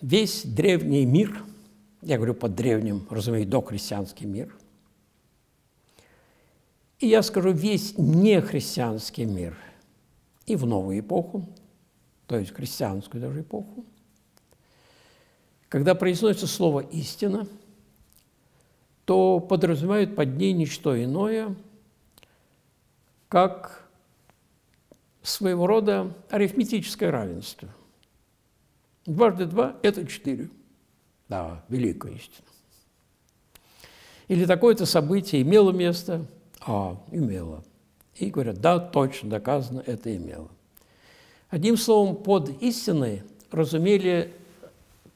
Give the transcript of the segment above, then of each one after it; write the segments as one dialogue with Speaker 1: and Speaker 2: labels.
Speaker 1: весь древний мир, я говорю под древним, разумеется, дохристианский мир, и я скажу весь нехристианский мир и в новую эпоху, то есть христианскую даже эпоху, когда произносится слово «истина», то подразумевают под ней ничто иное, как своего рода арифметическое равенство. Дважды два – это четыре. Да, великая истина. Или такое-то событие имело место, а, имело. И говорят, да, точно доказано, это имело. Одним словом, под истиной разумели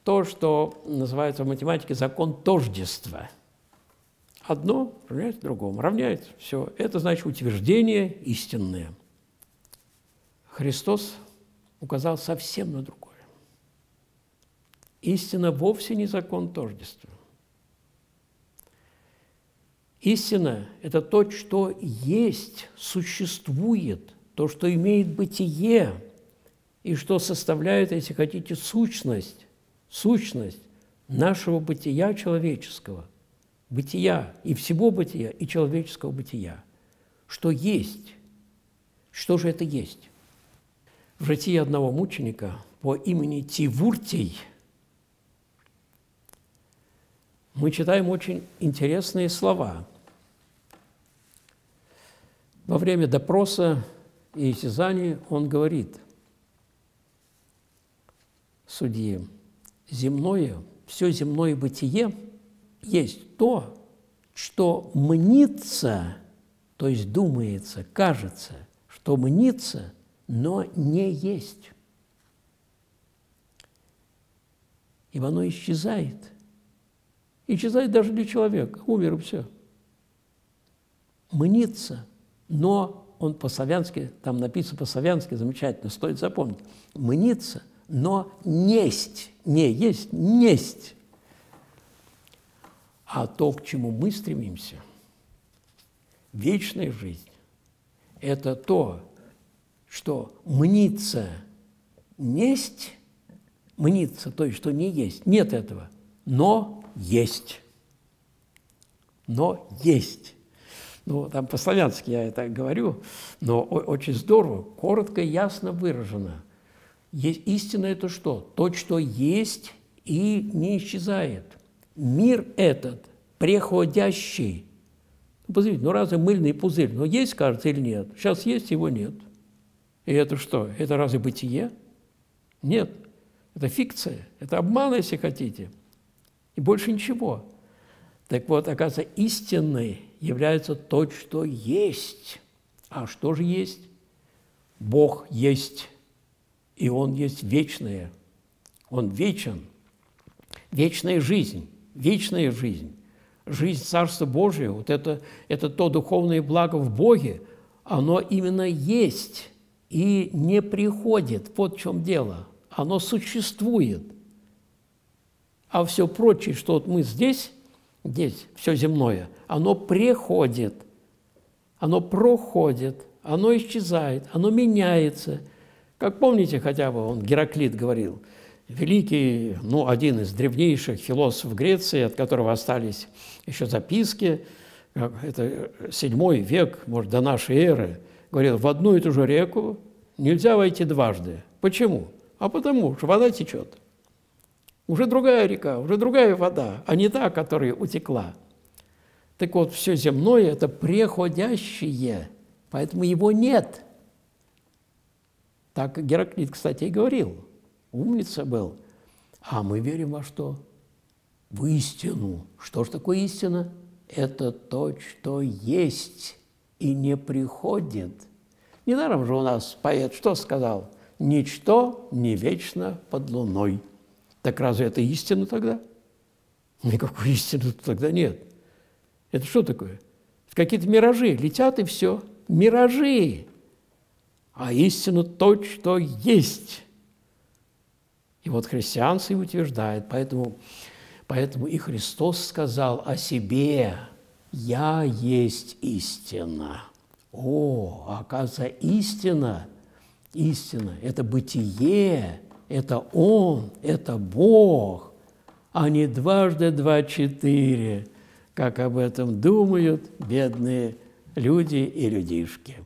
Speaker 1: то, что называется в математике закон тождества. Одно равняется другому, равняется. Все. Это значит утверждение истинное. Христос указал совсем на другое. Истина вовсе не закон тождества. Истина – это то, что есть, существует, то, что имеет бытие, и что составляет, если хотите, сущность, сущность нашего бытия человеческого, бытия и всего бытия, и человеческого бытия, что есть. Что же это есть? В житии одного мученика по имени Тивуртий – мы читаем очень интересные слова. Во время допроса и истязаний он говорит судье, земное, все земное бытие есть то, что мнится, то есть думается, кажется, что мнится, но не есть. Ибо оно исчезает – Исчезает даже для человека. Умер и все. Мнится. Но он по-славянски, там написано по-славянски, замечательно, стоит запомнить. Мнится, но несть. Не есть, несть. А то, к чему мы стремимся, вечная жизнь, это то, что мнится несть, мнится, то есть, что не есть, нет этого, но есть. Но есть. Ну, там по-славянски я это говорю, но очень здорово, коротко и ясно выражено. Есть, истина – это что? То, что есть и не исчезает. Мир этот преходящий. Ну, посмотрите, ну разве мыльный пузырь? Ну, есть, кажется, или нет? Сейчас есть, его нет. И это что? Это разве бытие? Нет. Это фикция, это обман, если хотите – и больше ничего. Так вот, оказывается, истинной является то, что есть. А что же есть? Бог есть, и Он есть вечное. Он вечен. Вечная жизнь, вечная жизнь. Жизнь Царства Божия, вот это, это то духовное благо в Боге, оно именно есть и не приходит. Вот в чем дело. Оно существует – а все прочее, что вот мы здесь, здесь, все земное, оно приходит, оно проходит, оно исчезает, оно меняется. Как помните, хотя бы он, Гераклит говорил, великий, ну, один из древнейших философов Греции, от которого остались еще записки, это седьмой век, может, до нашей эры, говорил, в одну и ту же реку нельзя войти дважды. Почему? А потому что вода течет. Уже другая река, уже другая вода, а не та, которая утекла. Так вот, все земное – это преходящее, поэтому его нет. Так Гераклит, кстати, и говорил. Умница был. А мы верим во что? В истину. Что же такое истина? Это то, что есть и не приходит. Недаром же у нас поэт что сказал? «Ничто не вечно под луной». Так разве это истина тогда? Никакой истины тогда нет. Это что такое? Какие-то миражи летят и все. Миражи. А истина то, что есть. И вот христианство и утверждает. Поэтому, поэтому и Христос сказал о себе, «Я есть истина». О, оказывается, истина, истина – это бытие, это Он, это Бог, а не дважды два четыре, как об этом думают бедные люди и людишки.